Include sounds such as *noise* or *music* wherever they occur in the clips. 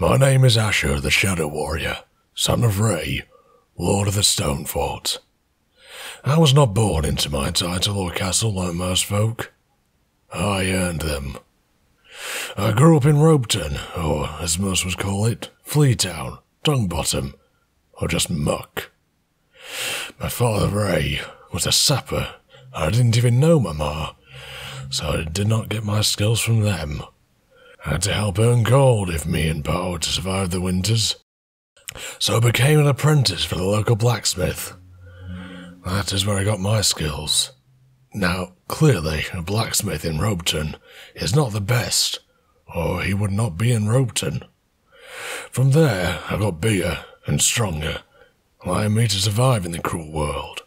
My name is Asher the Shadow Warrior, son of Ray, Lord of the Stonefort. I was not born into my title or castle like most folk. I earned them. I grew up in Ropeton, or as most would call it, Fleetown, Dongbottom, or just muck. My father Ray was a sapper. I didn't even know my ma, so I did not get my skills from them. Had to help earn gold if me and Pa were to survive the winters. So I became an apprentice for the local blacksmith. That is where I got my skills. Now, clearly, a blacksmith in Ropeton is not the best, or he would not be in Ropeton. From there, I got bigger and stronger, allowing me to survive in the cruel world.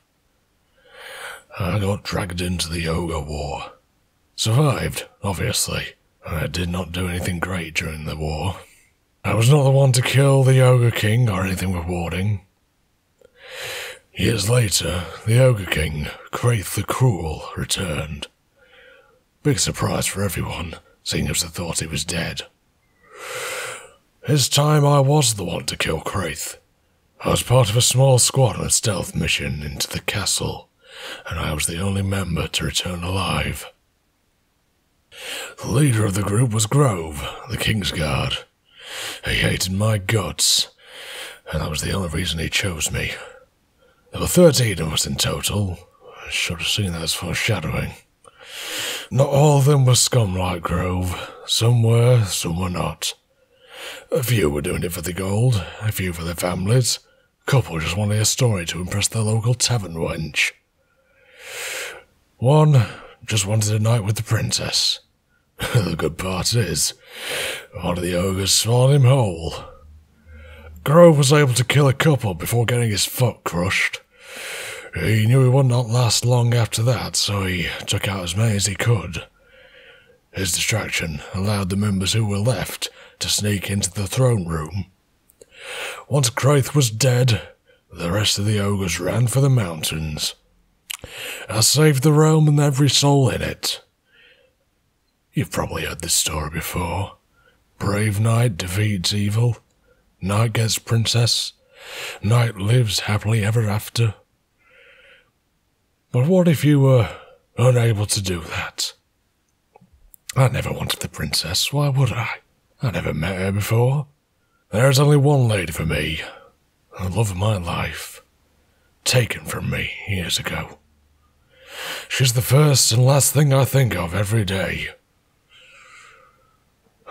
I got dragged into the Ogre War. Survived, obviously, I did not do anything great during the war. I was not the one to kill the Ogre King or anything rewarding. Years later, the Ogre King, Kraith the Cruel, returned. Big surprise for everyone, seeing as they thought he was dead. This time I was the one to kill Kraith. I was part of a small squad on a stealth mission into the castle, and I was the only member to return alive. The leader of the group was Grove, the King's Guard. He hated my guts, and that was the only reason he chose me. There were thirteen of us in total. I should have seen that as foreshadowing. Not all of them were scum like Grove. Some were, some were not. A few were doing it for the gold, a few for their families. A couple just wanted a story to impress their local tavern wench. One just wanted a night with the princess. *laughs* the good part is, one of the ogres swallowed him whole. Grove was able to kill a couple before getting his foot crushed. He knew he would not last long after that, so he took out as many as he could. His distraction allowed the members who were left to sneak into the throne room. Once Kraith was dead, the rest of the ogres ran for the mountains. I saved the realm and every soul in it. You've probably heard this story before. Brave knight defeats evil. Knight gets princess. Knight lives happily ever after. But what if you were unable to do that? I never wanted the princess, why would I? I never met her before. There's only one lady for me, the love of my life, taken from me years ago. She's the first and last thing I think of every day.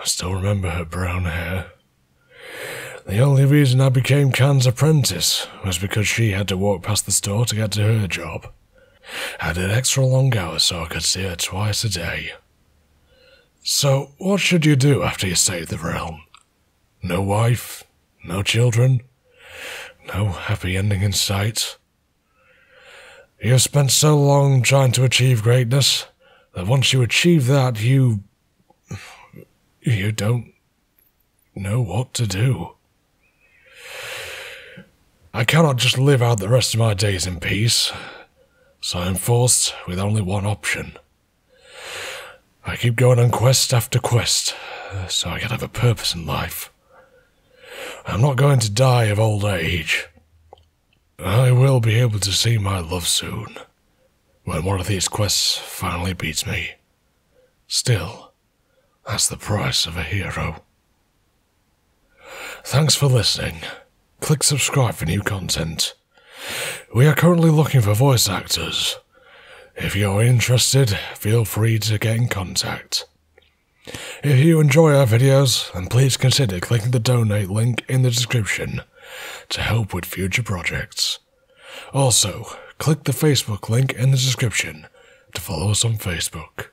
I still remember her brown hair. The only reason I became Khan's apprentice was because she had to walk past the store to get to her job. I did extra long hours so I could see her twice a day. So, what should you do after you save the realm? No wife, no children, no happy ending in sight. You have spent so long trying to achieve greatness that once you achieve that, you. You don't know what to do. I cannot just live out the rest of my days in peace, so I am forced with only one option. I keep going on quest after quest, so I can have a purpose in life. I'm not going to die of old age. I will be able to see my love soon, when one of these quests finally beats me. Still, that's the price of a hero. Thanks for listening. Click subscribe for new content. We are currently looking for voice actors. If you're interested, feel free to get in contact. If you enjoy our videos, then please consider clicking the donate link in the description to help with future projects. Also, click the Facebook link in the description to follow us on Facebook.